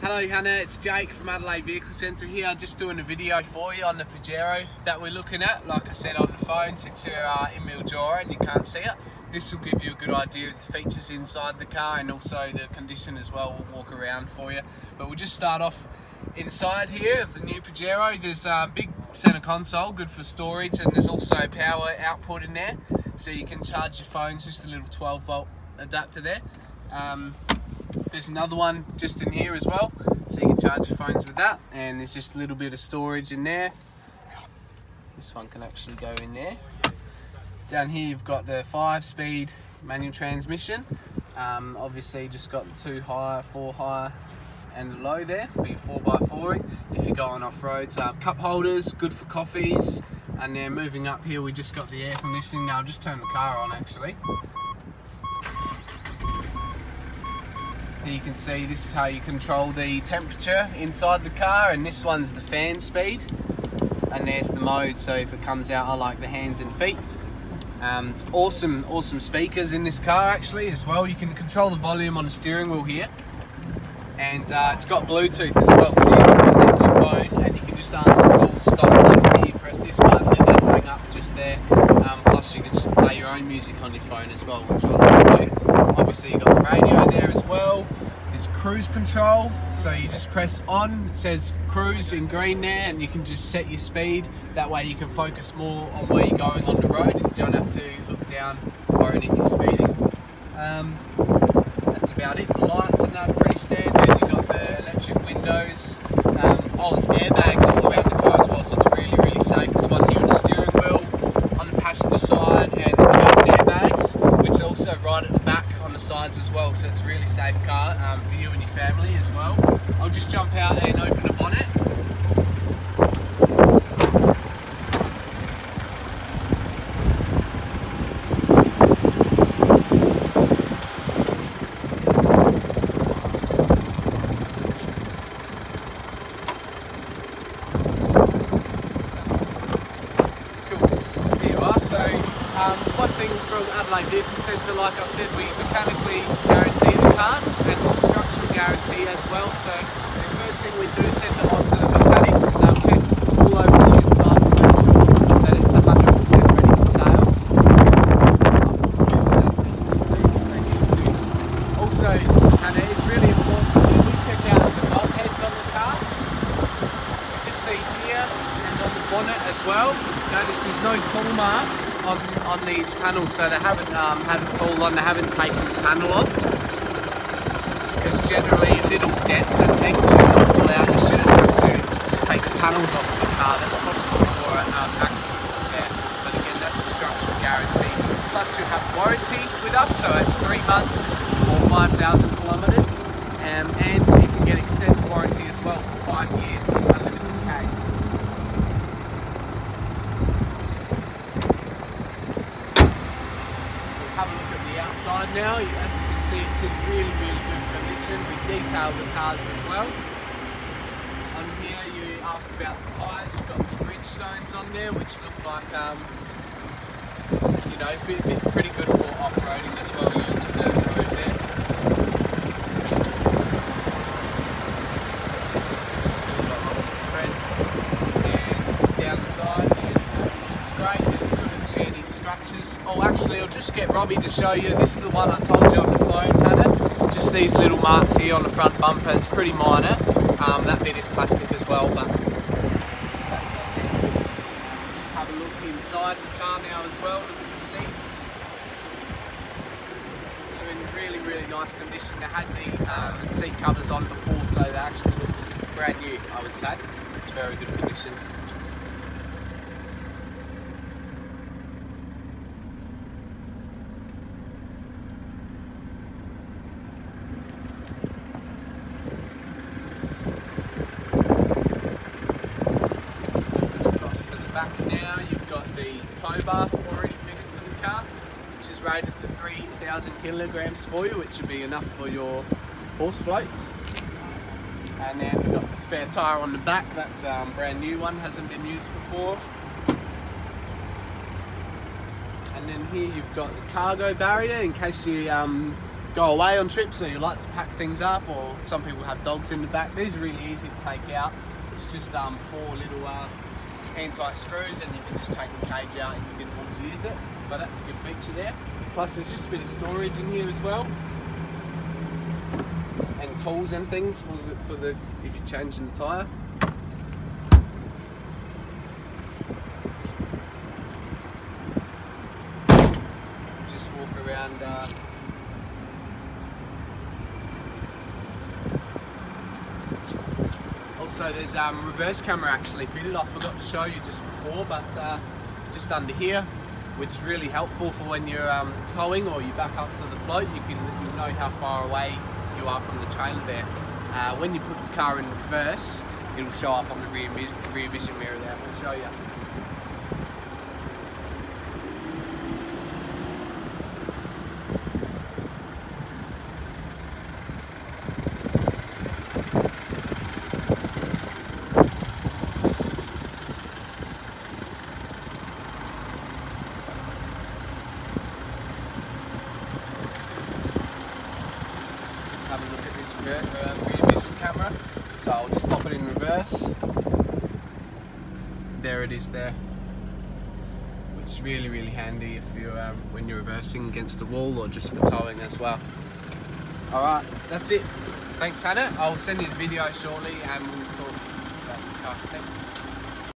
Hello Hannah, it's Jake from Adelaide Vehicle Centre here, just doing a video for you on the Pajero that we're looking at. Like I said on the phone, since you're uh, in Mildura and you can't see it, this will give you a good idea of the features inside the car and also the condition as well. We'll walk around for you. But we'll just start off inside here of the new Pajero. There's a big centre console, good for storage, and there's also power output in there. So you can charge your phones, just a little 12 volt adapter there. Um, there's another one just in here as well, so you can charge your phones with that. And there's just a little bit of storage in there. This one can actually go in there. Down here you've got the five speed manual transmission. Um, obviously just got the two high, four high and low there for your 4x4 if you're going off roads. Uh, cup holders, good for coffees. And then moving up here we just got the air conditioning. Now I'll just turn the car on actually. You can see this is how you control the temperature inside the car and this one's the fan speed and there's the mode so if it comes out I like the hands and feet. Um, it's awesome awesome speakers in this car actually as well. You can control the volume on the steering wheel here and uh, it's got Bluetooth as well so you can connect your phone and you can just answer calls stop here press this button and then hang up just there. Um, plus you can just play your own music on your phone as well which I like to do obviously you've got the radio there as well there's cruise control. So you just press on it says cruise in green there and you can just set your speed. That way you can focus more on where you're going on the road and you don't have to look down worrying if you're speeding. Um, that's about it. The lights are not pretty standard. You've got the electric windows um, oh there's airbags all around the car as well so it's really really safe. There's one here on the steering wheel on the passenger side and the curtain airbags which are also right at the back the sides as well, so it's a really safe car um, for you and your family as well. I'll just jump out and open the bonnet. Um, one thing Adelaide Vehicle Centre, like I said, we mechanically guarantee the cars and structural guarantee as well. So the first thing we do send them off to the mechanics and they'll check all over the inside to make sure that it's 100% ready for sale. Also, and it is really important when we check out the bulkheads on the car. Just see here and on the bonnet as well. Notice tool marks on, on these panels, so they haven't um, had a tool on, they haven't taken the panel off. Because generally little dents and things can pull out, you shouldn't have to take the panels off the car. That's possible for an um, accident. But again, that's a structural guarantee. Plus you have warranty with us, so it's three months or 5,000 kilometres. Um, and you can get extended warranty as well for five years, unlimited case. have a look at the outside now. As you can see, it's in really, really good condition. We detailed the cars as well. On here, you asked about the tyres. You've got the Bridgestones on there, which look like, um, you know, pretty good for off-roading as well. You're on the dirt road there. Still got lots of tread. And down the side, it's great. There's couldn't see any scratches. Oh, actually, I'll just get Robbie to show you. This is the one I told you on the phone. Just these little marks here on the front bumper. It's pretty minor. Um, that bit is plastic as well, but. Just have a look inside the car now as well. Look at the seats. So in really, really nice condition. They had the um, seat covers on before, so they actually look brand new, I would say. It's very good condition. across to the back now. You've got the tow bar already fitted to the car, which is rated to 3,000 kilograms for you, which should be enough for your horse floats. And then we've got the spare tyre on the back. That's a um, brand new one, hasn't been used before. And then here you've got the cargo barrier in case you um, go away on trips or you like to pack things up or some people have dogs in the back. These are really easy to take out. It's just um, four little uh, hand tight screws and you can just take the cage out if you didn't want to use it. But that's a good feature there. Plus there's just a bit of storage in here as well. And tools and things for the, for the if you're changing the tyre. Just walk around uh, Also, there's um, reverse camera actually fitted. I forgot to show you just before, but uh, just under here, which is really helpful for when you're um, towing or you back up to the float. You can you know how far away you are from the trailer there. Uh, when you put the car in reverse, it'll show up on the rear, rear vision mirror there. I'll show you. Have a look at this rear, uh, rear vision camera. So I'll just pop it in reverse. There it is there. Which is really, really handy if you um, when you're reversing against the wall or just for towing as well. Alright, that's it. Thanks Hannah. I'll send you the video shortly and we'll talk about this car. Thanks.